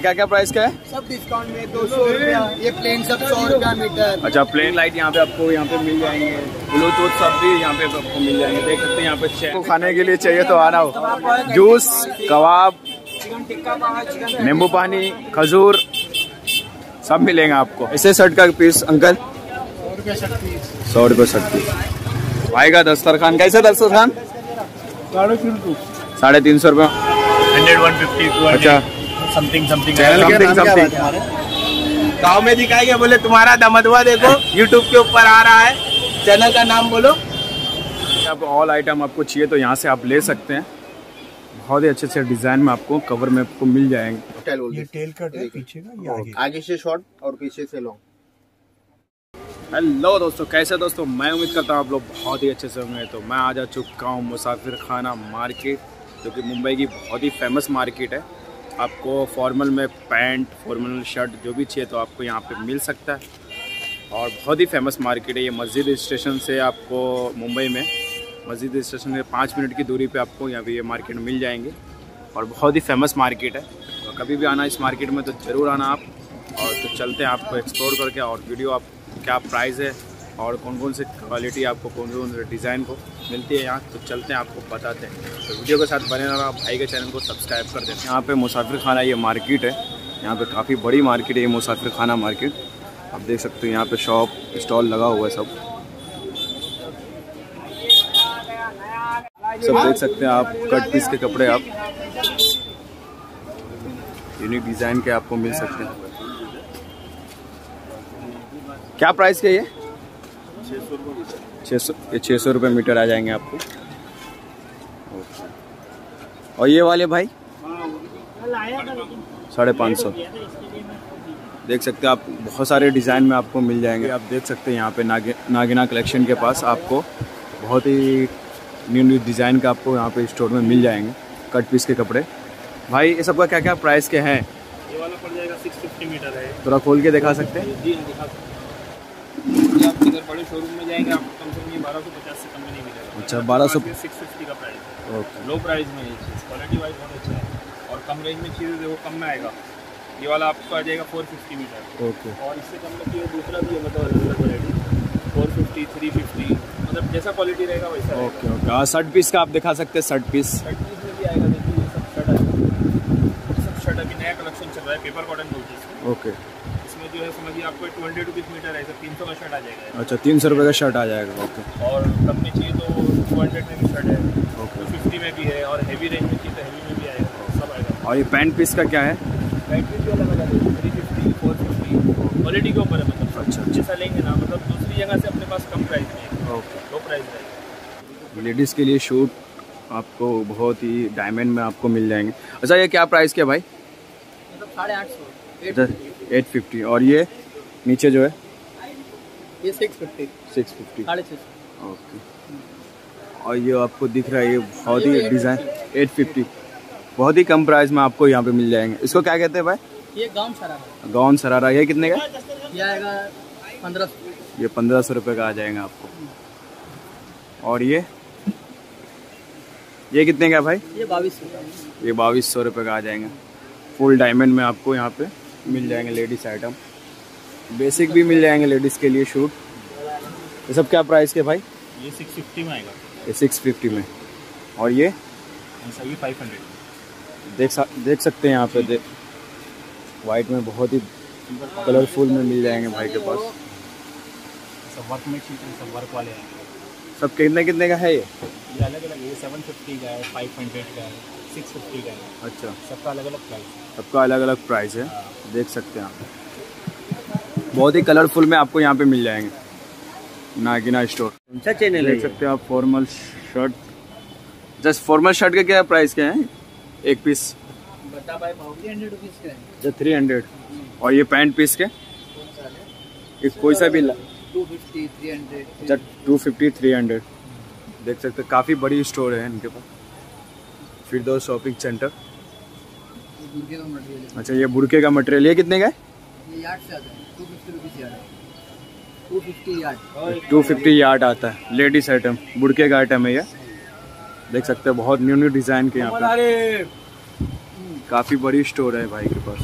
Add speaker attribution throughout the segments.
Speaker 1: क्या क्या प्राइस का है?
Speaker 2: सब डिस्काउंट में दो सौ ये प्लेन सब सौ रुपया मीटर
Speaker 1: अच्छा प्लेन लाइट यहाँ पे आपको यहाँ पे मिल जाएँगे। ब्लूटूथ सब भी यहाँ पे आपको मिल जाएँगे। देख सकते हैं यहाँ पे चेक को खाने के लिए चाहिए तो आना हो। जूस कबाब नींबू पानी खजूर सब मिलेगा आपको। ऐसे शर्ट का पीस अंकल?
Speaker 2: सौ रुपया
Speaker 1: शर्ट पीस भाई का दस्तरखान कैसे दस्तरखान
Speaker 2: तीन सौ।
Speaker 1: साढ़े तीन सौ रुपये।
Speaker 3: हंड्रेड वन फिफ्टी
Speaker 1: अच्छा।
Speaker 3: समथिंग समथिंग
Speaker 1: चैनल के नाम क्या बात है
Speaker 2: गाँव में दिखाएँगे बोले तुम्हारा दमदवा देखो यूट्यूब के ऊपर आ रहा है। चैनल का नाम बोलो।
Speaker 1: आप ऑल आइटम आपको चाहिए तो यहाँ से आप ले सकते हैं। बहुत ही अच्छे अच्छे डिज़ाइन में आपको कवर में आपको मिल जाएँगे।
Speaker 3: ये टेल कट है पीछे का आगे।
Speaker 2: आगे से शॉर्ट और पीछे से लॉन्ग
Speaker 1: हेलो दोस्तों कैसे दोस्तों? मैं उम्मीद करता हूँ आप लोग बहुत ही अच्छे से होंगे। तो मैं आ जा चुका हूँ मुसाफिर खाना मार्केट जो कि मुंबई की बहुत ही फ़ेमस मार्केट है। आपको फॉर्मल में पैंट फॉर्मल शर्ट जो भी चाहिए तो आपको यहाँ पे मिल सकता है। और बहुत ही फ़ेमस मार्केट है ये मस्जिद स्टेशन से आपको मुंबई में। मस्जिद स्टेशन से पाँच मिनट की दूरी पे आपको यहाँ पे ये मार्केट मिल जाएँगे। और बहुत ही फ़ेमस मार्केट है। तो कभी भी आना इस मार्केट में तो ज़रूर आना आप। और तो चलते हैं आपको एक्सप्लोर करके और वीडियो आप, क्या प्राइस है और कौन कौन से क्वालिटी आपको कौन कौन से डिज़ाइन को। मिलती है यहाँ तो चलते हैं आपको बताते हैं। तो वीडियो के साथ बने रहना भाई के चैनल को सब्सक्राइब कर देते हैं। यहाँ पे मुसाफिर खाना ये मार्केट है। यहाँ पे काफ़ी बड़ी मार्केट है ये मुसाफिर खाना मार्केट आप देख सकते हो यहाँ पे शॉप स्टॉल लगा हुआ है सब। सब देख सकते हैं आप कट पीस के कपड़े आप। यूनिक डिज़ाइन के आपको मिल सकते हैं। क्या प्राइस के ये? छः सौ ये छः सौ छः सौ रुपये मीटर आ जाएँगे आपको। और ये वाले भाई? साढ़े पाँच सौ। देख सकते हैं आप बहुत सारे डिज़ाइन में आपको मिल जाएँगे। आप देख सकते हैं यहाँ पे नागे नागिना कलेक्शन के पास आपको बहुत ही न्यू न्यू डिज़ाइन का आपको यहाँ पे स्टोर में मिल जाएँगे कट पीस के कपड़े। भाई ये सबका क्या क्या प्राइस के हैं?
Speaker 3: ये वाला पड़ जाएगा सिक्स फिफ्टी मीटर है।
Speaker 1: थोड़ा खोल के दिखा सकते हैं?
Speaker 3: जी दिखा सकते आप इधर बड़े शोरूम में जाएँगे ये बारह सौ पचास से कम में नहीं मिलेगा।
Speaker 1: अच्छा, 1200
Speaker 3: सिक्स फिफ्टी का प्राइस
Speaker 1: ओके।
Speaker 3: लो प्राइस में ये चीज़ क्वालिटी वाइज बहुत अच्छा है। और कम रेंज में चीज़ें देखो कम में आएगा। ये वाला आपको आ जाएगा फोर फिफ्टी मीटर
Speaker 1: ओके।
Speaker 3: और इससे कम में चाहिए दूसरा भी है मतलब अलग अलग quality four fifty three fifty मतलब जैसा क्वालिटी रहेगा वैसा
Speaker 1: ओके ओके। हाँ शर्ट पीस का आप दिखा सकते हैं शर्ट पीस
Speaker 3: शर्ट पीस में भी आएगा देखिए ये सब शर्ट आएगा। सब शर्ट अभी नया कलेक्शन चल रहा है पेपर कॉटन बोलते हैं
Speaker 1: ओके।
Speaker 3: जो है समझिए आपको टू हंड्रेड रुपीज़ मीटर है तीन सौ का शर्ट आ जाएगा।
Speaker 1: अच्छा तीन सौ रुपये का शर्ट आ जाएगा ओके
Speaker 3: और कम में चाहिए तो टू हंड्रेड में भी शर्ट है।
Speaker 1: ओके
Speaker 3: टू फिफ्टी में भी है और हैवी रेंज में चाहिए तो हैवी में भी आएगा सब आएगा।
Speaker 1: और ये पैंट पीस का क्या है?
Speaker 3: बैटरी भी अलग अलग है three fifty four fifty quality के ऊपर है मतलब
Speaker 1: अच्छा, अच्छा।
Speaker 3: जैसा लेंगे ना मतलब दूसरी जगह से अपने पास कम प्राइस में
Speaker 1: ओके
Speaker 3: लो प्राइस रहेगा
Speaker 1: लेडीज़ के लिए शूट आपको बहुत ही डायमंड में आपको मिल जाएँगे। अच्छा ये क्या प्राइस के भाई?
Speaker 2: मतलब साढ़े आठ सौ
Speaker 1: एट फिफ्टी। और ये नीचे जो है?
Speaker 2: ये six fifty
Speaker 1: six fifty okay. और ये आपको दिख रहा है ये बहुत ही डिज़ाइन एट फिफ्टी। बहुत ही कम प्राइस में आपको यहाँ पे मिल जाएँगे। इसको क्या कहते हैं भाई?
Speaker 2: ये गाउन शराब
Speaker 1: गाउन सरारा। ये कितने का?
Speaker 2: ये आएगा पंद्रह
Speaker 1: ये पंद्रह सौ रुपये का आ जाएगा आपको। और ये? ये कितने का भाई?
Speaker 2: ये बाईस सौ।
Speaker 1: ये बाईस सौ रुपये का आ जाएगा। फुल डायमंड में आपको यहाँ पे मिल जाएँगे लेडीज़ आइटम बेसिक भी मिल जाएँगे लेडीज़ के लिए शूट ये सब क्या प्राइस के भाई?
Speaker 3: ये सिक्स फिफ्टी में आएगा।
Speaker 1: ये सिक्स फिफ्टी में। और ये?
Speaker 3: ऐसा भी फाइव हंड्रेड
Speaker 1: देख सा, देख सकते हैं यहाँ पे देख। वाइट में बहुत ही कलरफुल में मिल जाएँगे भाई के पास।
Speaker 3: सब वर्क में सब वर्क वाले हैं।
Speaker 1: सब कितने कितने का है ये?
Speaker 3: ये अलग अलग है ये सेवन फिफ्टी का है फाइव हंड्रेड का है सिक्स फिफ्टी का है।
Speaker 1: अच्छा।
Speaker 3: सबका अलग अलग प्राइस है
Speaker 1: सबका अलग अलग प्राइस है। देख सकते हैं आप। बहुत ही कलरफुल में आपको यहाँ पे मिल जाएँगे। नागिना स्टोर
Speaker 2: कौन सा चैनल
Speaker 1: देख सकते हैं आप formal shirt just formal shirt के क्या प्राइस के हैं? एक पीस
Speaker 2: बता भाई थ्री हंड्रेड रुपीज़ का
Speaker 1: जो थ्री हंड्रेड और ये पैंट पीस के? एक कोई सा भी अच्छा टू फिफ्टी थ्री हंड्रेड देख सकते हैं काफ़ी बड़ी स्टोर है इनके पास। फिर दो शॉपिंग सेंटर
Speaker 2: का मटेरियल
Speaker 1: अच्छा ये बुरके का मटेरियल ये कितने का है?
Speaker 2: ये यार्ड से आता है two fifty rupees yard two fifty yard.
Speaker 1: Two fifty yard आता है लेडीज़ आइटम बुड़के का आइटम है ये। देख सकते हैं बहुत न्यू न्यू डिज़ाइन के यहाँ पे। काफ़ी बड़ी स्टोर है भाई के पास।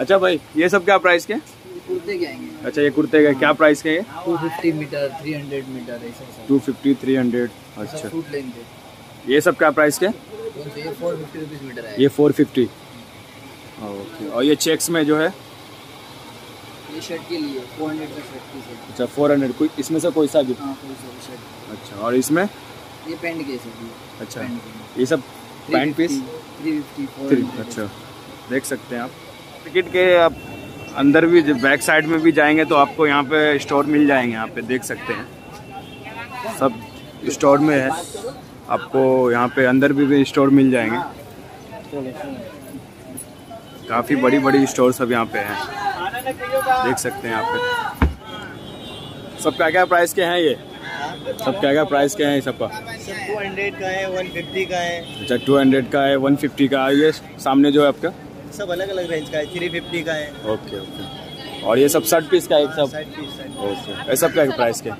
Speaker 1: अच्छा भाई ये सब क्या प्राइस के?
Speaker 4: कुर्ते के आएँगे।
Speaker 1: अच्छा ये कुर्ते का क्या प्राइस के ये?
Speaker 4: Two fifty metre three hundred metre सब।
Speaker 1: टू फिफ्टी थ्री हंड्रेड
Speaker 4: अच्छा।
Speaker 1: ये सब क्या प्राइस के?
Speaker 4: ये फोर फिफ्टी रुपीज़ मीटर है।
Speaker 1: ये फोर फिफ्टी ओके और ये चेक्स में जो है?
Speaker 4: ये शर्ट के लिए फोर हंड्रेड का शर्ट की
Speaker 1: अच्छा फोर हंड्रेड कोई इसमें से कोई सा भी?
Speaker 4: हाँ कोई सा भी शर्ट
Speaker 1: अच्छा और इसमें?
Speaker 4: ये पैंट के ये
Speaker 1: अच्छा। ये सब पैंट पीस
Speaker 4: थ्री फिफ्टी
Speaker 1: अच्छा। देख सकते हैं आप। टिकट के आप अंदर भी बैक साइड में भी जाएँगे तो आपको यहाँ पे स्टोर मिल जाएँगे यहाँ पे देख सकते हैं। सब स्टोर में है। आपको यहाँ पे अंदर भी, भी स्टोर मिल जाएँगे। काफ़ी बड़ी बड़ी स्टोर सब यहाँ पे हैं। देख सकते हैं यहाँ पे सब क्या क्या प्राइस के हैं ये? सब क्या क्या प्राइस के हैं ये सबका?
Speaker 2: टू हंड्रेड का है वन फिफ्टी का है
Speaker 1: अच्छा टू हंड्रेड का है वन फिफ्टी का। है ये सामने जो है आपका?
Speaker 2: सब अलग अलग रेंज का है थ्री फिफ्टी का है।
Speaker 1: ओके ओके और ये सब शर्ट पीस का एक सब? ओके ये सब क्या प्राइस के?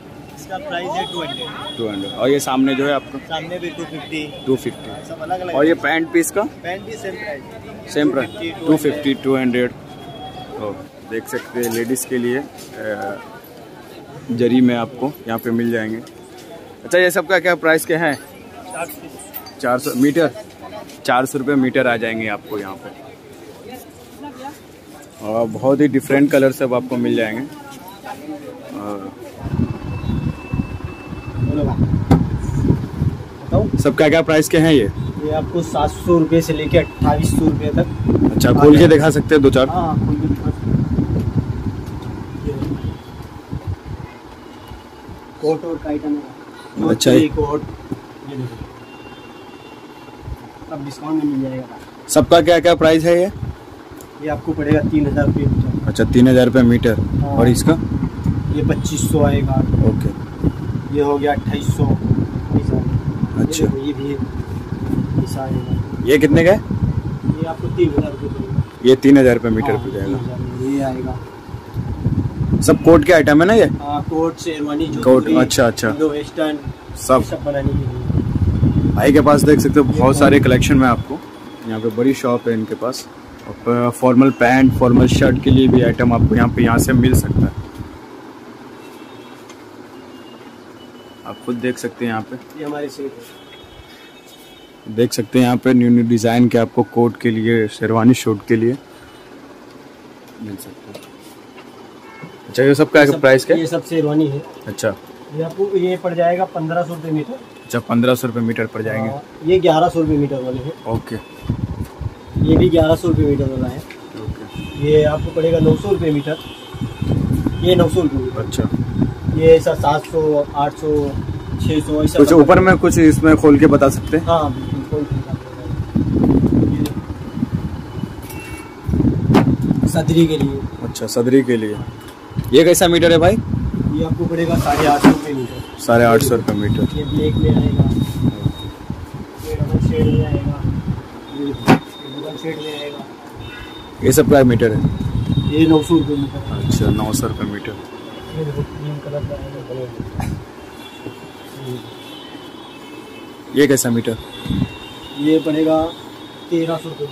Speaker 2: इसका प्राइस है टू हंड्रेड
Speaker 1: टू हंड्रेड और ये सामने जो है आपका?
Speaker 2: सामने भी टू फिफ्टी
Speaker 1: टू फिफ्टी
Speaker 2: सब अलग अलग
Speaker 1: और ये पैंट पीस का?
Speaker 2: पैंट भी same price
Speaker 1: same price two fifty two hundred देख सकते हैं लेडीज़ के लिए जरी में आपको यहाँ पे मिल जाएँगे। अच्छा ये सब का क्या प्राइस के हैं? चार सौ। मीटर? चार सौ रुपये मीटर आ जाएँगे आपको यहाँ पे। और बहुत ही डिफरेंट कलर सब आपको मिल जाएँगे। और सब क्या क्या प्राइस के हैं ये?
Speaker 2: ये आपको सात सौ रुपये से लेके अट्ठाईस सौ रुपये तक
Speaker 1: अच्छा खोल के दिखा सकते हैं दो चार?
Speaker 2: हाँ खोल के दिखा कोट और का आइटम है
Speaker 1: अच्छा,
Speaker 2: ये
Speaker 1: ये-
Speaker 2: कोट। ये देखो। अब डिस्काउंट में मिल जाएगा।
Speaker 1: सबका क्या क्या प्राइस है ये?
Speaker 2: ये आपको पड़ेगा तीन हज़ार रुपये
Speaker 1: अच्छा तीन हज़ार रुपये मीटर।
Speaker 2: हाँ।
Speaker 1: और इसका?
Speaker 2: ये पच्चीस सौ आएगा।
Speaker 1: ओके।
Speaker 2: ये हो गया अट्ठाईस सौ।
Speaker 1: अच्छा।
Speaker 2: ये भी
Speaker 1: ये कितने का है?
Speaker 2: ये आपको तीन हज़ार रुपये
Speaker 1: ये तीन हज़ार रुपये मीटर
Speaker 2: हाँ,
Speaker 1: पे जाएगा।
Speaker 2: ये आएगा।
Speaker 1: सब कोट के आइटम है ना ये?
Speaker 2: हाँ कोट शेरवानी
Speaker 1: कोट, अच्छा, अच्छा।
Speaker 2: वेस्टर्न
Speaker 1: सब।
Speaker 2: सब बनाने के
Speaker 1: भाई के पास देख सकते हो बहुत सारे कलेक्शन में आपको। यहाँ पे बड़ी शॉप है इनके पास। और फॉर्मल पैंट फॉर्मल शर्ट के लिए भी आइटम आपको यहाँ पे यहाँ से मिल सकता है। खुद देख सकते हैं यहाँ पे।
Speaker 2: ये हमारे सेट है।
Speaker 1: देख सकते हैं यहाँ पे न्यू न्यू डिज़ाइन के आपको कोट के लिए शेरवानी शूट के लिए। मिल सकते है। अच्छा ये सब क्या प्राइस क्या?
Speaker 2: ये सब शेरवानी है।
Speaker 1: अच्छा।
Speaker 2: ये आपको ये पड़ जाएगा पंद्रह सौ रुपये मीटर।
Speaker 1: अच्छा पंद्रह सौ रुपये मीटर पड़ जाएँगे।
Speaker 2: ये ग्यारह सौ रुपये मीटर वाले हैं।
Speaker 1: ओके।
Speaker 2: ये भी ग्यारह सौ रुपये मीटर वाला है।
Speaker 1: ओके।
Speaker 2: ये आपको पड़ेगा नौ सौ रुपये मीटर। ये नौ सौ रुपये
Speaker 1: अच्छा।
Speaker 2: ये सर सात सौ आठ सौ छः सौ ऐसा
Speaker 1: कुछ ऊपर में कुछ इसमें खोल के बता सकते हैं?
Speaker 2: हाँ बिल्कुल है। सदरी के लिए।
Speaker 1: अच्छा सदरी के लिए। ये कैसा मीटर है भाई?
Speaker 2: ये आपको पड़ेगा साढ़े आठ सौ रुपये मीटर।
Speaker 1: साढ़े आठ सौ रुपये मीटर।
Speaker 2: ये ब्लैक में आएगा। ये शेड में आएगा। शेड में आएगा।
Speaker 1: ये सब क्या मीटर है?
Speaker 2: ये नौ सौ रुपये मीटर।
Speaker 1: अच्छा नौ सौ रुपये मीटर।
Speaker 2: ये
Speaker 1: कैसा मीटर?
Speaker 2: ये बनेगा तेरह सौ रुपये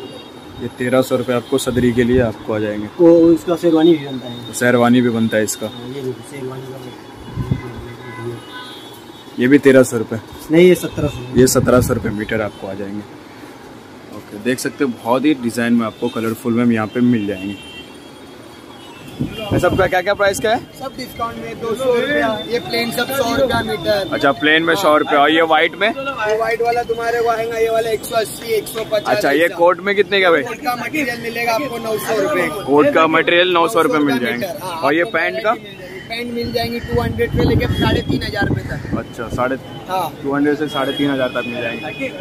Speaker 1: ये तेरह सौ रुपये आपको सदरी के लिए आपको आ जाएँगे।
Speaker 2: को इसका शेरवानी भी बनता है।
Speaker 1: शेरवानी भी बनता है इसका।
Speaker 2: हाँ, ये
Speaker 1: भी तेरह सौ रुपये।
Speaker 2: नहीं ये सत्रह सौ।
Speaker 1: ये सत्रह सौ रुपये मीटर आपको आ जाएँगे। ओके देख सकते हो बहुत ही डिज़ाइन में आपको कलरफुल में यहाँ पे मिल जाएँगे। सबका क्या क्या प्राइस का है?
Speaker 4: सब डिस्काउंट में दो सौ रुपया ये प्लेन सब सौ रुपया मीटर
Speaker 1: अच्छा प्लेन में सौ रुपये और ये वाइट में?
Speaker 4: ये व्हाइट वाला तुम्हारे को आएगा ये वाला एक सौ अस्सी एक सौ पचास
Speaker 1: अच्छा ये कोट में कितने का भाई?
Speaker 4: कोट का मटेरियल मिलेगा आपको नौ सौ रुपये।
Speaker 1: कोट का मटेरियल नौ सौ रुपये मिल जाएँगे। और ये पैंट का?
Speaker 4: पैंट मिल जाएँगी टू हंड्रेड पे लेके साढ़े तीन हज़ार रूपए तक।
Speaker 1: अच्छा साढ़े
Speaker 4: हाँ।
Speaker 1: टू हंड्रेड से साढ़े तीन हज़ार तक मिल जाएँगे।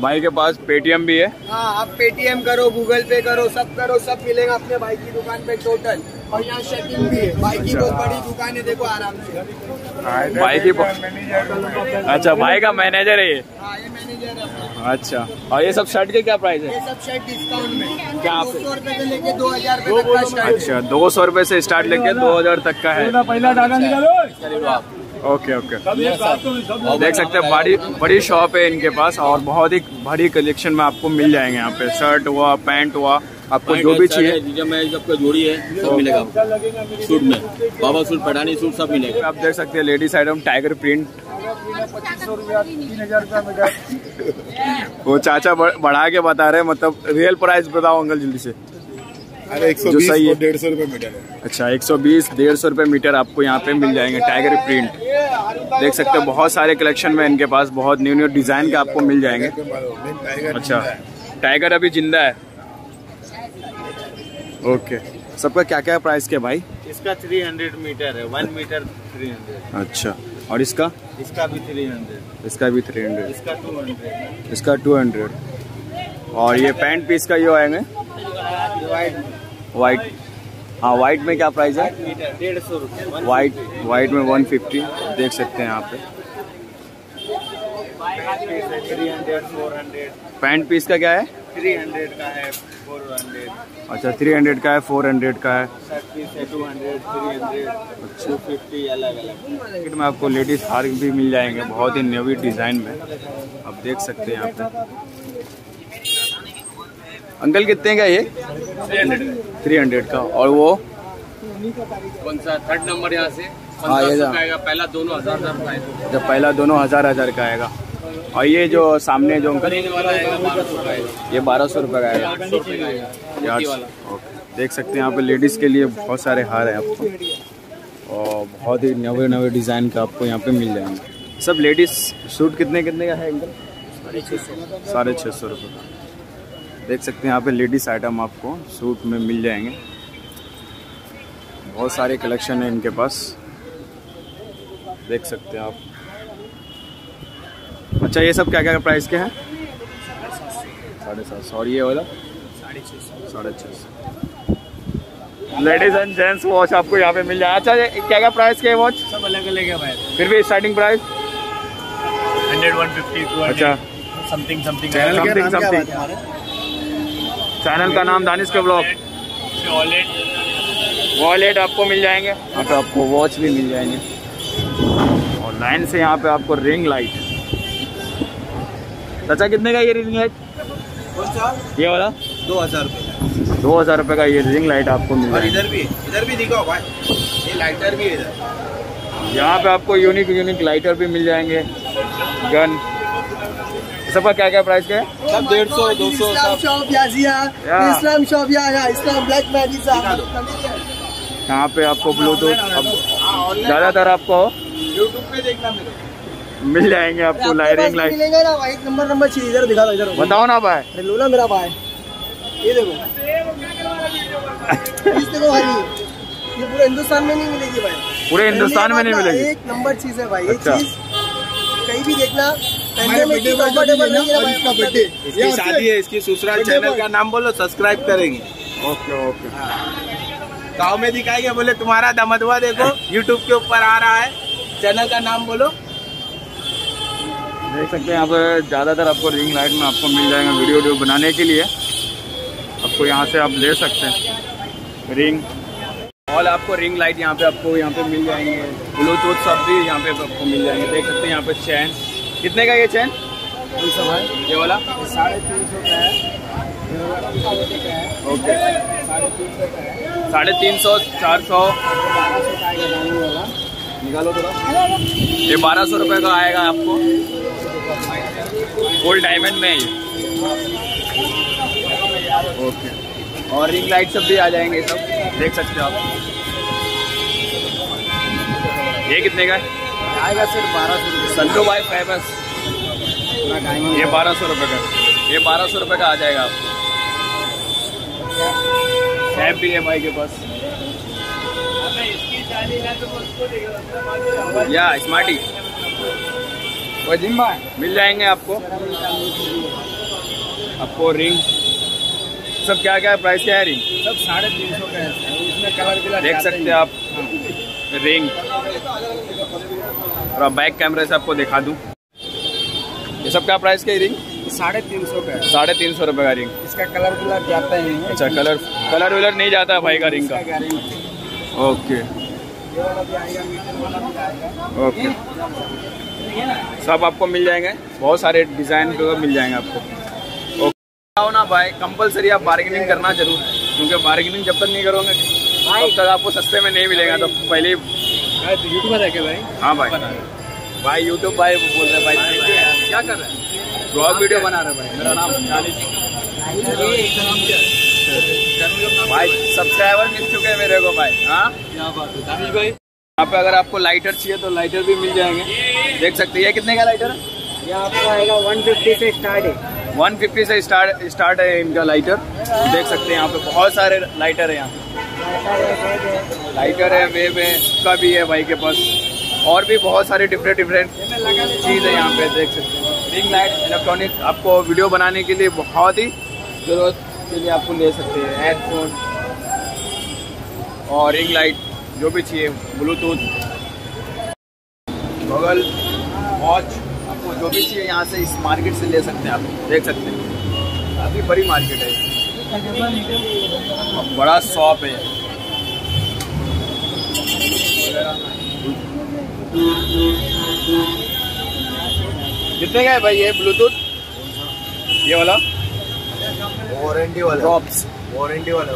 Speaker 1: भाई के पास पेटीएम भी है?
Speaker 4: हाँ आप पेटीएम करो गूगल पे करो सब करो सब मिलेगा अपने भाई की दुकान पे टोटल और यहाँ शटिंग भी है। भाई की बहुत बड़ी दुकान है देखो आराम से।
Speaker 1: भाई की अच्छा भाई का मैनेजर है ये?
Speaker 4: हाँ मैनेजर है
Speaker 1: अच्छा। और ये सब शर्ट के क्या प्राइस है?
Speaker 4: ये सब शर्ट डिस्काउंट में।
Speaker 1: क्या आप
Speaker 4: दो सौ रुपये से लेके दो हज़ार रूपए
Speaker 1: अच्छा दो सौ रुपये से स्टार्ट लेके दो हज़ार तक का है। Okay okay. देख सकते हैं बड़ी बड़ी शॉप है इनके पास और बहुत ही बड़ी कलेक्शन में आपको मिल जाएँगे यहाँ पे। शर्ट हुआ पैंट हुआ आपको जो भी चाहिए।
Speaker 5: आपका जोड़ी है सब मिलेगा सूट में। बाबा सूट पठानी सूट सब मिलेगा।
Speaker 1: आप देख सकते हैं लेडीज़ आइटम टाइगर प्रिंट वो चाचा बढ़ा के बता रहे हैं मतलब रियल प्राइस बताओ अंकल जल्दी से।
Speaker 6: अरे एक सौ
Speaker 1: जो सही है।
Speaker 6: बीस डेढ़ सौ रुपये मीटर
Speaker 1: अच्छा 120 डेढ़ सौ रुपये मीटर आपको यहाँ पे मिल जाएँगे टाइगर प्रिंट देख सकते हैं बहुत सारे कलेक्शन में इनके पास बहुत न्यू न्यू डिज़ाइन के आपको मिल जाएँगे। अच्छा टाइगर अभी ज़िंदा है। ओके सबका क्या क्या प्राइस के भाई?
Speaker 5: इसका 300 मीटर है वन मीटर 300
Speaker 1: अच्छा। और इसका?
Speaker 5: इसका भी 300
Speaker 1: इसका भी थ्री हंड्रेड
Speaker 5: इसका 200
Speaker 1: इसका टू हंड्रेड और ये पैंट पीस का ये आएँगे वाइट हाँ वाइट में क्या प्राइस है?
Speaker 5: डेढ़ सौ रुपये
Speaker 1: वाइट वाइट में 150 देख सकते हैं यहाँ पे।
Speaker 5: Three hundred hundred
Speaker 1: pant piece का क्या है?
Speaker 5: थ्री हंड्रेड का है फोर हंड्रेड
Speaker 1: अच्छा 300 का है 400 का है।
Speaker 5: Two hundred three hundred two fifty अलग अलग
Speaker 1: मार्केट में आपको लेडीज़ हार भी मिल जाएँगे बहुत ही नवी डिज़ाइन में। आप देख सकते हैं यहाँ पे। अंकल कितने का ये? थ्री हंड्रेड का। और वो?
Speaker 5: कौन सा? थर्ड नंबर यहाँ से।
Speaker 1: हाँ, ये
Speaker 5: पहला दोनों हज़ार हज़ार का
Speaker 1: जब पहला दोनों हज़ार हज़ार का आएगा। और ये जो सामने जो अंकल, ये बारह सौ रुपये का आएगा। ओके। देख सकते हैं यहाँ पे लेडीज़ के लिए बहुत सारे हार हैं आपको। और बहुत ही नवे नवे डिज़ाइन का आपको यहाँ पे मिल जाएँगे। सब लेडीज़ सूट कितने कितने का है अंकल? साढ़े छः सौ रुपये का। देख सकते हैं यहाँ पे लेडीज़ आइटम आपको सूट में मिल जाएँगे। बहुत सारे कलेक्शन है इनके पास। देख सकते हैं आप। अच्छा ये सब क्या क्या प्राइस के हैं? साढ़े सात सौ। और ये वाला? साढ़े छः सौ। लेडीज़ एंड जेंट्स वॉच आपको यहाँ पे मिल जाए अच्छा ये क्या क्या प्राइस के वॉच
Speaker 2: सब अलग अलग है भाई।
Speaker 1: फिर भी starting price
Speaker 2: hundred one fifty two
Speaker 1: अच्छा।
Speaker 2: समथिंग समथिंग
Speaker 6: चैनल का नाम क्या है हमारे
Speaker 1: चैनल का नाम दानिश के ब्लॉग
Speaker 2: वॉलेट
Speaker 1: वॉलेट आपको मिल जाएँगे। यहाँ पे आपको वॉच भी मिल जाएँगे। और लाइन से यहाँ पे आपको रिंग लाइट चाचा कितने का ये रिंग लाइट ये वाला?
Speaker 5: दो हज़ार रुपये
Speaker 1: दो हज़ार रुपये का ये रिंग लाइट आपको मिल
Speaker 5: और इधर भी इधर भी दिखाओ भाई। ये लाइटर भी इधर।
Speaker 1: यहाँ पे आपको यूनिक यूनिक लाइटर भी मिल जाएँगे। गन सबका क्या क्या प्राइस का है?
Speaker 5: सब डेढ़ सौ दो सौ
Speaker 4: Islam shop याजिया Islam shop Islam black magic
Speaker 1: यहाँ पे आपको ब्लूटूथ अब ज़्यादातर आपको
Speaker 5: यूट्यूब पे देखना को।
Speaker 1: मिल जाएँगे आपको लाइटिंग लाइट
Speaker 4: मिलेगा ना भाई नंबर नंबर चाहिए इधर दिखा दो इधर
Speaker 1: बताओ ना भाई।
Speaker 4: अरे लो ना मेरा भाई। ये देखो। देखो भाई ये पूरे हिंदुस्तान में नहीं मिलेगी भाई।
Speaker 1: पूरे हिंदुस्तान में नहीं मिलेगी।
Speaker 4: एक नंबर चीज़ है भाई ये
Speaker 1: अच्छा।
Speaker 4: चीज़ कहीं भी देखना है
Speaker 6: इसकी
Speaker 5: शादी है इसकी ससुराल चैनल का नाम बोलो सब्सक्राइब करेंगे।
Speaker 1: Okay okay.
Speaker 5: गाँव में दिखाएँगे बोले तुम्हारा दमदवा देखो यूट्यूब के ऊपर आ रहा है चैनल का नाम बोलो
Speaker 1: देख सकते हैं यहाँ पर ज़्यादातर आपको रिंग लाइट में आपको मिल जाएगा वीडियो वीडियो बनाने के लिए। आपको यहाँ से आप ले सकते हैं। रिंग। ऑल आपको रिंग लाइट यहाँ पे आपको यहाँ पे मिल जाएँगे। ब्लूटूथ सब भी यहाँ पे आपको मिल जाएँगे। देख सकते हैं यहाँ पे चैन। कितने का ये चैन? है। ये वाला
Speaker 2: साढ़े तीन सौ का है।
Speaker 1: ओके। साढ़े तीन सौ चार सौ। निकालो थोड़ा। ये बारह सौ रुपये का आएगा आपको। फुल डायमंड में है ये। ओके। और रिंग लाइट सब भी आ जाएँगे सब। देख सकते हो आप। ये कितने का है?
Speaker 2: आएगा सिर्फ़ बारह सौ रुपये
Speaker 1: संतू भाई फ़ेमस ये बारह सौ रुपये का ये बारह सौ रुपये का आ जाएगा। आपको कैब भी है भाई के पास। या स्मार्टी वजीम भाई मिल जाएँगे आपको। आपको रिंग सब क्या क्या प्राइस क्या है रिंग
Speaker 2: सब साढ़े तीन सौ का है। इसमें कलर
Speaker 1: देख सकते हैं। आप। रिंग थोड़ा बैक कैमरे से आपको दिखा दूँ। ये सब क्या प्राइस का रिंग
Speaker 2: साढ़े तीन सौ का
Speaker 1: साढ़े तीन सौ रुपये का रिंग
Speaker 2: इसका कलर कलर जाता ही। नहीं
Speaker 1: अच्छा कलर कलर विलर नहीं जाता है भाई का रिंग का। ओके ओके सब आपको मिल जाएँगे। बहुत सारे डिज़ाइन के मिल जाएँगे आपको। ओके आओ ना भाई कंपलसरी आप बार्गेनिंग करना ज़रूर क्योंकि बार्गेनिंग जब तक नहीं करोगे तब तक आपको सस्ते में नहीं मिलेगा। तो पहले
Speaker 2: यूट्यूबर है क्या भाई।
Speaker 1: हाँ भाई। भाई यूट्यूब भाई बोल रहे हैं भाई क्या कर रहे हैं? ब्लॉग वीडियो बना रहे हैं भाई। मेरा नाम भाई सब्सक्राइबर मिल चुके हैं मेरे को भाई। हाँ?
Speaker 2: भाई।
Speaker 1: यहाँ पे अगर आपको लाइटर चाहिए तो लाइटर भी मिल जाएँगे। देख सकते हैं ये कितने का लाइटर है?
Speaker 2: ये आपको आएगा 150 से स्टार्ट है।
Speaker 1: 150 से स्टार्ट स्टार्ट है इनका लाइटर देख सकते हैं यहाँ पे बहुत सारे लाइटर है यहाँ पे। लाइटर है वेब है। उसका भी है भाई के पास। और भी बहुत सारे डिफरेंट डिफरेंट चीज़ है यहाँ पे देख सकते हैं। रिंग लाइट इलेक्ट्रॉनिक आपको वीडियो बनाने के लिए बहुत ही ज़रूरत के लिए आपको ले सकते हैं हेडफोन और रिंग लाइट जो भी चाहिए ब्लूटूथ गूगल वॉच आपको जो भी चाहिए यहाँ से इस मार्केट से ले सकते हैं आप देख सकते हैं। काफ़ी बड़ी मार्केट है बड़ा शॉप है कितने का है भाई ये ब्लूटूथ ये वाला?
Speaker 6: वारंटी वाला। वारंटी वाला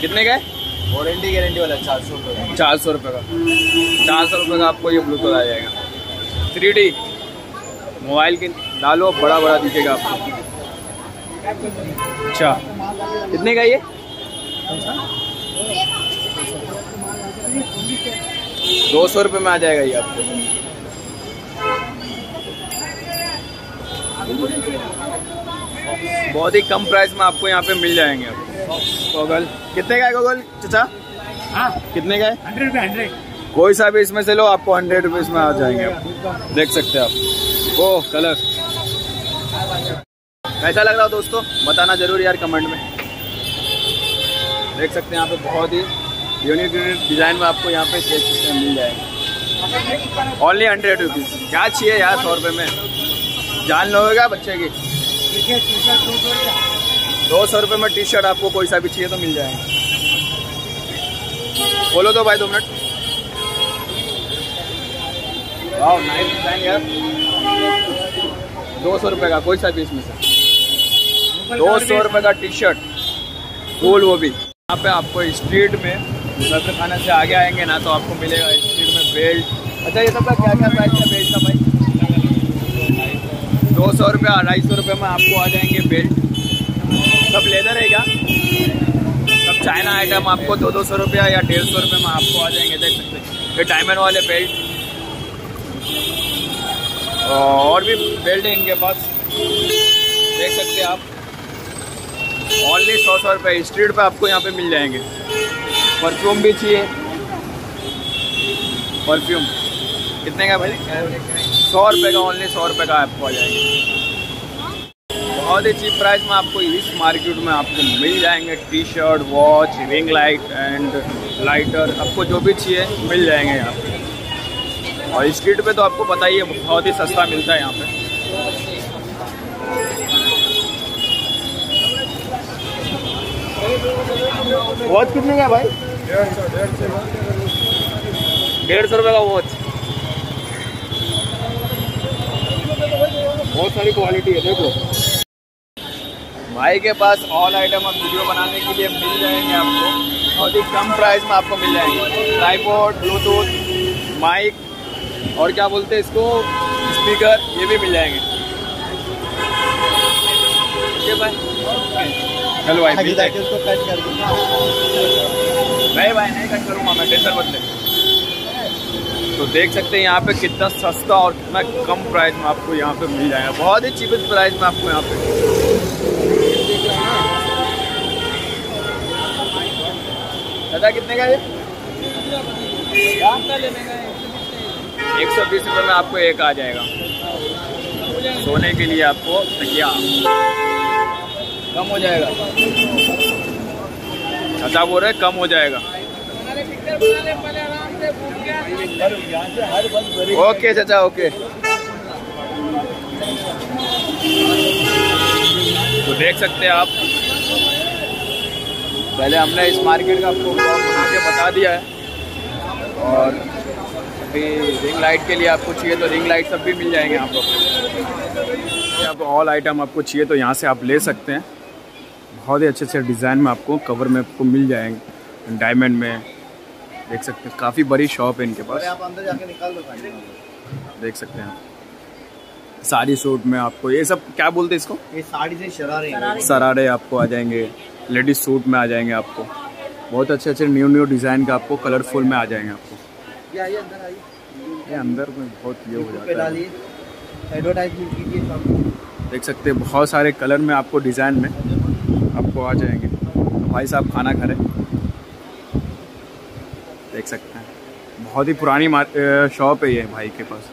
Speaker 1: कितने का है?
Speaker 6: वारंटी गारंटी वाला चार सौ रुपये
Speaker 1: चार सौ रुपये का। चार सौ रुपये का आपको ये ब्लूटूथ आ जाएगा। थ्री डी मोबाइल की डालो बड़ा बड़ा दिखेगा आपको। अच्छा। कितने का ये? दो सौ रुपये में आ जाएगा ये आपको। बहुत ही कम प्राइस में आपको यहाँ पे मिल जाएँगे। गूगल कितने का है गूगल चाचा?
Speaker 2: हाँ।
Speaker 1: कितने का है?
Speaker 2: हंड्रेड रुपये हंड्रेड।
Speaker 1: कोई सा भी इसमें से लो आपको हंड्रेड रुपीज़ में आ जाएँगे आप। देख सकते हैं आप। ओ कलर। कैसा लग रहा हो दोस्तों? बताना ज़रूर यार कमेंट में। देख सकते हैं यहाँ पे बहुत ही यूनिक यूनिक डिज़ाइन में आपको यहाँ पे देख सकते हैं मिल जाएगा। ओनली हंड्रेड रुपीज़ क्या चाहिए यार सौ रुपये में? जान लोगे क्या बच्चे की? दो सौ रुपये में टी शर्ट आपको कोई सा भी चाहिए तो मिल जाएगा। बोलो तो भाई दो मिनट। यार। दो सौ रुपये का कोई सा भी इसमें से। दो सौ रुपये का टी शर्ट फूल वो भी। यहाँ पे आपको स्ट्रीट में मुजफ्फर खाना से आगे आएँगे, ना तो आपको मिलेगा स्ट्रीट में बेल्ट अच्छा ये सब का क्या क्या प्राइस है बेल्ट का भाई? दो सौ रुपये, अढ़ाई सौ रुपये में आपको आ जाएँगे बेल्ट। सब लेदर है क्या? सब चाइना आइटम आपको दो दो सौ रुपया या डेढ़ सौ रुपये में आपको आ जाएँगे, देख सकते हैं। ये डायमंड वाले बेल्ट। और भी बेल्ट इनके पास। देख सकते हैं आप। ओनली सौ सौ रुपये। स्ट्रीट पे आपको यहाँ पे मिल जाएँगे। परफ्यूम भी चाहिए। परफ्यूम कितने का भाई? सौ रुपये का ओनली सौ रुपये का आपको आ जाएँगे। बहुत ही चीप प्राइस में आपको इस मार्केट में आपको मिल जाएँगे T shirt watch ring light and lighter आपको जो भी चाहिए मिल जाएँगे यहाँ पे। और स्ट्रीट पे तो आपको पता ही है बहुत ही सस्ता मिलता है यहाँ पे। वॉच कितने का भाई? डेढ़ सौ रुपये का वॉच बहुत सारी क्वालिटी है देखो। भाई के पास ऑल आइटम अब वीडियो बनाने के लिए मिल जाएँगे आपको बहुत ही कम प्राइस में आपको मिल जाएँगे। ट्राईपोर्ड ब्लूटूथ माइक और क्या बोलते हैं इसको? स्पीकर ये भी मिल जाएँगे। ठीक है भाई। चलो नहीं भाई नहीं कट करूँगा मैं टेंशन मत ले तो देख सकते हैं यहाँ पे कितना सस्ता और कितना कम प्राइस में आपको यहाँ पे मिल जाएगा। बहुत ही चीपेस्ट प्राइस में आपको यहाँ पे। दादा, कितने का ये एक सौ बीस रुपये में आपको एक आ जाएगा। सोने के लिए आपको तकिया। कम हो जाएगा। अच्छा बोल रहे कम हो जाएगा। ओके चाचा ओके तो देख सकते हैं आप। पहले हमने इस मार्केट का आपको ब्लॉग बना के बता दिया है। और अभी रिंग लाइट के लिए आपको चाहिए तो रिंग लाइट सब भी मिल जाएँगे यहाँ पर। आप ऑल आइटम आपको चाहिए तो यहाँ से आप ले सकते हैं। बहुत ही अच्छे अच्छे डिज़ाइन में आपको कवर में आपको मिल जाएँगे। डायमंड में देख सकते हैं। काफ़ी बड़ी शॉप है इनके पास।
Speaker 6: आप अंदर जाके निकाल दो
Speaker 1: देख सकते हैं साड़ी सूट में आपको ये सब क्या बोलते हैं इसको?
Speaker 6: ये साड़ी से शरारे। हैं
Speaker 1: सरारे आपको आ जाएँगे। लेडीज़ सूट में आ जाएँगे आपको। बहुत अच्छे अच्छे न्यू न्यू डिज़ाइन का आपको कलरफुल में आ जाएँगे आपको।
Speaker 6: ये अंदर आइए।
Speaker 1: ये अंदर में बहुत ये हो जाता है।
Speaker 6: एडवर्टाइजमेंट कीजिए
Speaker 1: देख सकते हैं बहुत सारे कलर में आपको डिज़ाइन में आपको आ जाएँगे। तो भाई साहब खाना खा रहे देख सकते हैं। बहुत ही पुरानी शॉप है ये भाई के पास।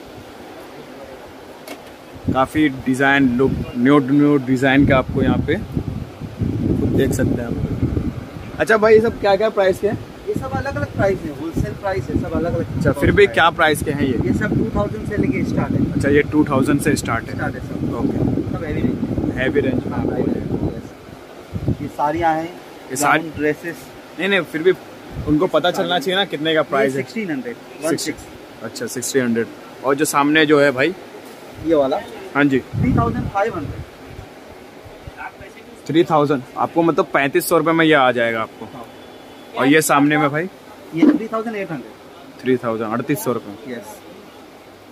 Speaker 1: काफ़ी design look new new design का आपको यहाँ पे खुद देख सकते हैं आप। अच्छा भाई ये सब क्या क्या प्राइस के हैं?
Speaker 6: ये सब अलग अलग प्राइस है होलसेल प्राइस है सब अलग अलग
Speaker 1: अच्छा फिर भी क्या प्राइस के हैं ये?
Speaker 6: ये सब 2000 से लेके स्टार्ट है।
Speaker 1: अच्छा ये 2000 से स्टार्ट है।
Speaker 6: स्टार्ट है सब।
Speaker 1: ओके
Speaker 6: सब हेवी रेंज
Speaker 1: हैवी रेंज
Speaker 6: हाँ ये साड़ियाँ हैं
Speaker 1: साड़ी-
Speaker 6: ड्रेसेस
Speaker 1: नहीं नहीं फिर भी उनको पता चलना चाहिए ना कितने का प्राइस है। अच्छा सिक्सटी हंड्रेड और जो सामने जो है भाई?
Speaker 6: ये वाला?
Speaker 1: हाँ जी।
Speaker 6: Three thousand five hundred
Speaker 1: three thousand आपको मतलब पैंतीस सौ रुपये में ये आ जाएगा आपको। हाँ। और ये सामने में भाई?
Speaker 6: ये three thousand eight hundred
Speaker 1: three thousand अड़तीस सौ रुपये
Speaker 6: यस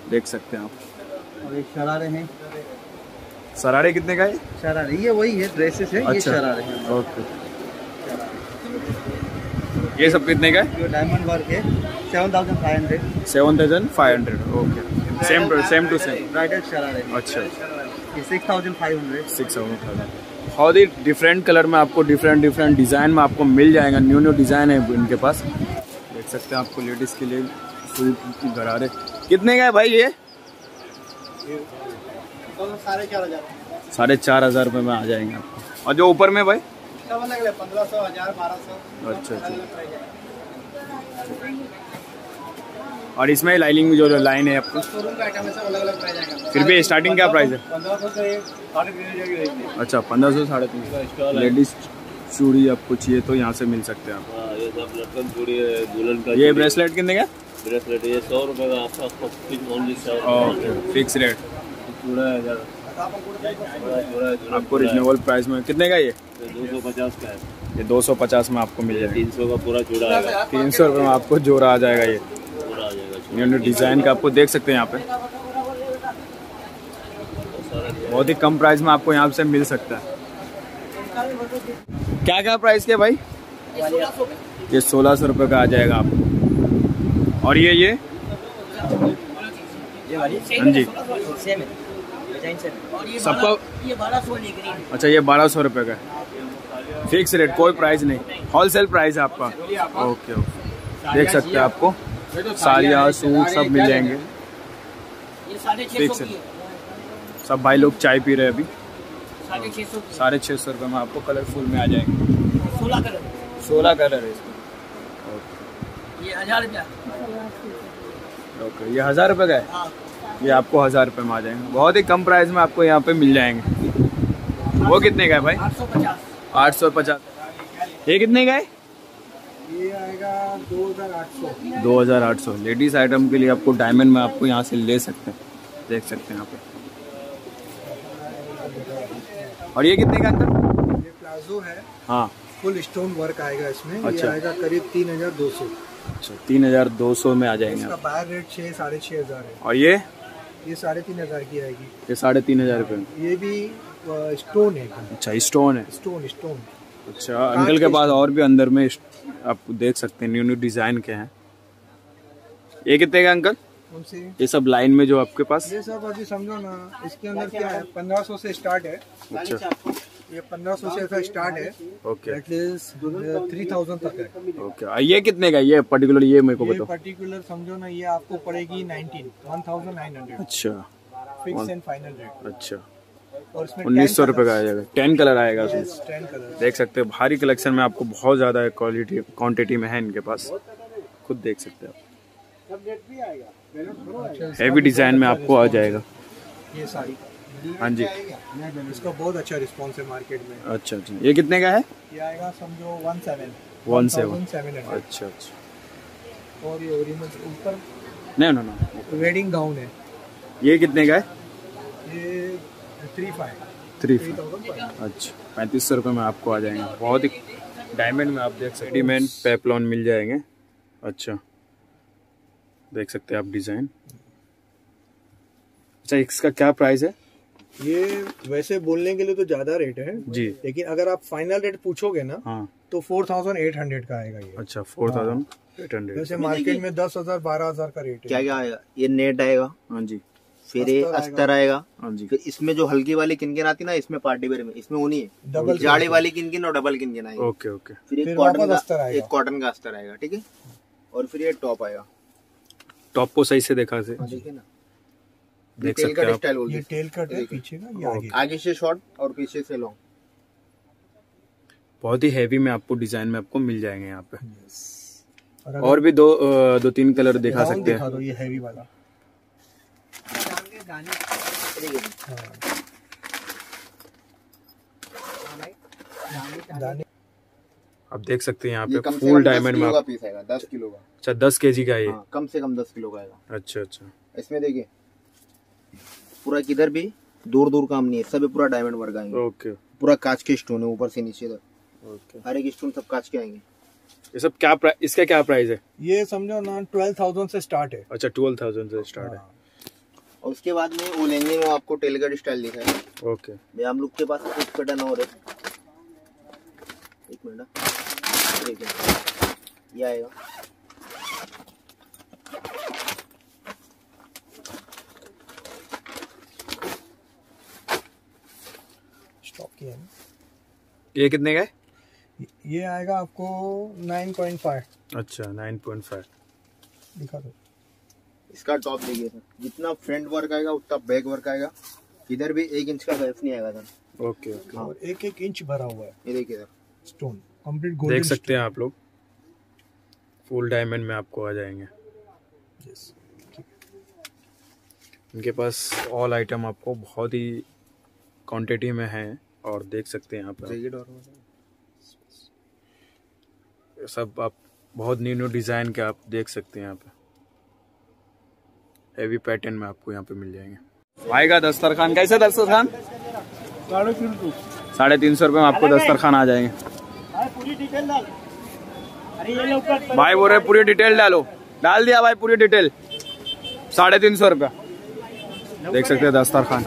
Speaker 1: देख सकते हैं आप।
Speaker 6: और ये शरारे हैं।
Speaker 1: सरारे कितने का है?
Speaker 6: शरारे ये वही है ड्रेसेस है
Speaker 1: अच्छा, ये।
Speaker 6: शरारे हैं।
Speaker 1: ओके ये सब कितने का है?
Speaker 6: डायमंड वर्क है seven thousand five hundred
Speaker 1: seven thousand five hundred okay same same to same
Speaker 6: bridal शरारे
Speaker 1: अच्छा
Speaker 6: ये six thousand five hundred
Speaker 1: six thousand बहुत ही डिफरेंट कलर में आपको डिफरेंट डिफरेंट डिज़ाइन में आपको मिल जाएगा? न्यू न्यू डिज़ाइन है इनके पास। देख सकते हैं आपको लेडीज़ के लिए सूट गरारे कितने का है भाई ये?
Speaker 6: साढ़े चार हज़ार।
Speaker 1: साढ़े चार हज़ार रुपये में आ जाएँगे आपको। और जो ऊपर में भाई?
Speaker 6: सब अलग अलग पंद्रह सौ हज़ार बारह सौ
Speaker 1: अच्छा अच्छा। और इसमें लाइनिंग जो लाइन है आपको?
Speaker 6: है
Speaker 1: फिर भी स्टार्टिंग क्या प्राइस है? अच्छा पंद्रह सौ साढ़े तीन सौ। लेडीज़ चूड़ी आपको चाहिए तो यहाँ से मिल सकते हैं आप
Speaker 3: हाँ ये सब लटकन चूड़ी है दुल्हन का
Speaker 1: ये ब्रेसलेट कितने का?
Speaker 3: ब्रेसलेट ये सौ रुपए का आपका फिक्स ओनली सौ।
Speaker 1: ओके फिक्स रेट
Speaker 3: चूड़ा है
Speaker 1: आपको रिजनेबल प्राइस में। कितने का ये?
Speaker 3: दो सौ पचास का है
Speaker 1: ये दो सौ पचास में आपको मिल जाएगा।
Speaker 3: तीन सौ का पूरा चूड़ा आएगा
Speaker 1: तीन सौ रुपये में आपको जोड़ा आ जाएगा ये। न्यू न्यू डिज़ाइन का आपको देख सकते हैं यहाँ पे। बहुत ही कम प्राइस में आपको यहाँ से मिल सकता है। क्या क्या प्राइस के भाई? ये सोलह सौ रुपये का आ जाएगा आपको। और ये ये? हाँ जी।
Speaker 2: डिज़ाइन
Speaker 1: सबका
Speaker 2: ये बारह सौ
Speaker 1: अच्छा ये बारह सौ रुपये का फिक्स रेट कोई प्राइस नहीं। होलसेल प्राइस है आपका। ओके ओके देख सकते हैं आपको। साड़ियाँ सूट सब मिल जाएँगे।
Speaker 2: ये साढ़े छः
Speaker 1: Fix
Speaker 2: सौ। की है।
Speaker 1: सब भाई लोग चाय पी रहे हैं अभी।
Speaker 2: साढ़े छः सौ की
Speaker 1: साढ़े छः सौ रुपये में आपको कलरफुल में आ जाएँगे।
Speaker 2: सोलह कलर।
Speaker 1: सोलह कलर है इसमें।
Speaker 2: ये हज़ार रुपया।
Speaker 1: ओके ये हज़ार रुपये का है?
Speaker 2: हाँ।
Speaker 1: ये आपको हज़ार रुपये में आ जाएँगे। बहुत ही कम प्राइस में आपको यहाँ पे मिल जाएँगे। वो कितने का है भाई?
Speaker 2: आठ सौ पचास।
Speaker 1: ये कितने का है?
Speaker 6: दो हज़ार आठ सौ।
Speaker 1: लेडीज़ आइटम के लिए आपको डायमंड में आपको यहाँ से ले सकते हैं। देख सकते हैं यहाँ पे। और ये कितने का अंकल?
Speaker 6: ये प्लाजो है।
Speaker 1: हाँ।
Speaker 6: फुल स्टोन वर्क आएगा इसमें।
Speaker 1: अच्छा।
Speaker 6: ये आएगा करीब तीन हज़ार दो सौ।
Speaker 1: अच्छा तीन हज़ार दो सौ में आ जाएँगे
Speaker 6: इसका बाहर रेट छः साढ़े छः हज़ार है।
Speaker 1: और ये?
Speaker 6: ये साढ़े तीन हज़ार की आएगी।
Speaker 1: ये साढ़े तीन हज़ार रुपये
Speaker 6: ये भी स्टोन है
Speaker 1: अच्छा स्टोन है?
Speaker 6: स्टोन स्टोन
Speaker 1: अच्छा अंकल के पास और भी अंदर में आप देख सकते हैं न्यू न्यू डिज़ाइन के हैं। ये कितने का अंकल? ये सब लाइन में जो आपके पास?
Speaker 6: ये सब अभी समझो ना इसके अंदर क्या है पंद्रह सौ से स्टार्ट है।
Speaker 1: अच्छा।
Speaker 6: ये पंद्रह सौ से स्टार्ट है।
Speaker 1: ओके
Speaker 6: एटलीस्ट थ्री थाउज़ेंड तक है।
Speaker 1: ओके ये कितने का ये पर्टिकुलर ये मेरे को बताओ।
Speaker 6: पर्टिकुलर समझो ना ये आपको पड़ेगी nineteen one thousand nine hundred
Speaker 1: अच्छा।
Speaker 6: फिक्स एंड फाइनल रेट
Speaker 1: अच्छा। उन्नीस सौ रुपये का आ जाएगा टेन कलर आएगा उसमें। देख सकते हैं भारी कलेक्शन में आपको बहुत ज़्यादा क्वालिटी क्वांटिटी में है इनके पास। खुद देख सकते हो आप। हैवी डिज़ाइन में आपको आ जाएगा।
Speaker 6: ये साड़ी
Speaker 1: हाँ जी।
Speaker 6: इसका बहुत अच्छा रिस्पॉन्स है मार्केट में।
Speaker 1: अच्छा अच्छा। ये कितने का है?
Speaker 6: ये आएगा समझो वन सेवन
Speaker 1: वन सेवन अच्छा अच्छा।
Speaker 6: और ये ऊपर
Speaker 1: नहीं नो नो
Speaker 6: वेडिंग गाउन है।
Speaker 1: ये कितने का है?
Speaker 6: ये three five
Speaker 1: three
Speaker 6: three five
Speaker 1: अच्छा पैंतीस सौ रुपये में आपको आ जाएँगे। बहुत ही डायमंड में आप देख सकते रेडीमेड पेपलॉन मिल जाएँगे। अच्छा। देख सकते हैं आप डिज़ाइन अच्छा इसका क्या प्राइस है?
Speaker 6: ये वैसे बोलने के लिए तो ज़्यादा रेट है
Speaker 1: जी।
Speaker 6: लेकिन अगर आप फाइनल रेट पूछोगे ना
Speaker 1: हाँ।
Speaker 6: तो फोर थाउज़ेंड एट हंड्रेड का आएगा ये।
Speaker 1: अच्छा फोर थाउज़ेंड एट हंड्रेड
Speaker 6: वैसे मार्केट में दस हज़ार बारह हज़ार का रेट है।
Speaker 2: क्या क्या आएगा? ये नेट आएगा
Speaker 1: हाँ जी।
Speaker 2: फिर ये
Speaker 6: अस्तर आएगा।
Speaker 1: हाँ जी।
Speaker 2: फिर इसमें जो हल्की वाली किनकिन आती ना इसमें पार्टी वेयर में इसमें ऊनी है।
Speaker 6: डबल
Speaker 2: जाड़ी वाली किनकिन और डबल किनकिन आएगी।
Speaker 1: Okay okay.
Speaker 2: फिर एक कॉटन का
Speaker 6: अस्तर आएगा।
Speaker 2: एक कॉटन का अस्तर आएगा ठीक है? और फिर ये टॉप आएगा।
Speaker 1: टॉप को सही से देखा से।
Speaker 2: हाँ, देखिए ना?
Speaker 1: देख
Speaker 2: टेल
Speaker 1: सकते
Speaker 2: कट
Speaker 1: हैं आप।
Speaker 2: स्टाइल बोलते
Speaker 6: ये
Speaker 2: हैं
Speaker 6: टेल कट है पीछे का ये आगे।
Speaker 2: आगे से शॉर्ट और पीछे से लॉन्ग
Speaker 1: बहुत ही हैवी में आपको डिज़ाइन में आपको मिल जाएँगे यहाँ पे।
Speaker 6: और अगर
Speaker 1: और भी दो अ, दो तीन कलर दिखा सकते
Speaker 6: दिखा
Speaker 1: हैं
Speaker 6: दो ये हैवी वाला। दाने।
Speaker 1: आप देख सकते हैं यहाँ
Speaker 2: ये
Speaker 1: पे
Speaker 2: कम से
Speaker 1: फुल
Speaker 2: कम
Speaker 1: डायमंड में
Speaker 2: किलो का
Speaker 1: आप
Speaker 2: पीस आएगा दस किलो का।
Speaker 1: अच्छा दस के जी का ये?
Speaker 2: हाँ, कम से कम दस किलो का आएगा।
Speaker 1: अच्छा अच्छा।
Speaker 2: इसमें देखिए पूरा किधर भी दूर दूर काम नहीं है सब पूरा डायमंड वर्क आएँगे।
Speaker 1: ओके।
Speaker 2: पूरा कांच के स्टोन है ऊपर से नीचे तक।
Speaker 1: ओके।
Speaker 2: हर एक स्टोन सब कांच के आएँगे।
Speaker 1: ये सब क्या प्राइस इसका क्या प्राइस है?
Speaker 6: ये समझो ना ट्वेल्व थाउज़ेंड से स्टार्ट है।
Speaker 1: अच्छा ट्वेल्व थाउज़ेंड से स्टार्ट है।
Speaker 2: और उसके बाद में वो लेंगे में आपको टेलगढ़ स्टाइल दिखा है।
Speaker 1: ओके।
Speaker 2: भाई हम लोग के पास कुछ पैटर्न और है। एक मिनट हाँ। देखिए ये आएगा।
Speaker 6: किया है।
Speaker 1: ये कितने का है?
Speaker 6: ये आएगा आपको नाइन पॉइंट फाइव।
Speaker 1: अच्छा नाइन पॉइंट फाइव।
Speaker 6: दिखा दो।
Speaker 2: इसका टॉप देखिए सर। जितना फ्रंट वर्क आएगा उतना बैक वर्क आएगा। इधर भी एक इंच का गैप नहीं आएगा सर।
Speaker 1: Okay okay.
Speaker 6: और एक एक इंच भरा हुआ है।
Speaker 2: ये देखिए सर।
Speaker 6: स्टोन कंप्लीट गोल्डन
Speaker 1: देख सकते हैं आप लोग। फुल डायमंड में आपको आ जाएँगे।
Speaker 6: यस
Speaker 1: इनके पास ऑल आइटम आपको बहुत ही क्वांटिटी में है। और देख सकते हैं यहाँ पे
Speaker 2: जैकेट और
Speaker 1: ये सब आप बहुत न्यू न्यू डिज़ाइन के आप देख सकते हैं यहाँ पे। हैवी पैटर्न में आपको यहाँ पे मिल जाएँगे। आएगा दस्तरखान। कैसे दस्तरखान?
Speaker 3: साढ़े तीन सौ
Speaker 1: साढ़े तीन सौ रुपये में आपको दस्तरखान आ जाएँगे।
Speaker 3: पूरी
Speaker 1: भाई बोल रहे पूरी डिटेल डालो। डाल दिया भाई पूरी डिटेल साढ़े तीन सौ रुपया। देख सकते हैं दस्तरखान।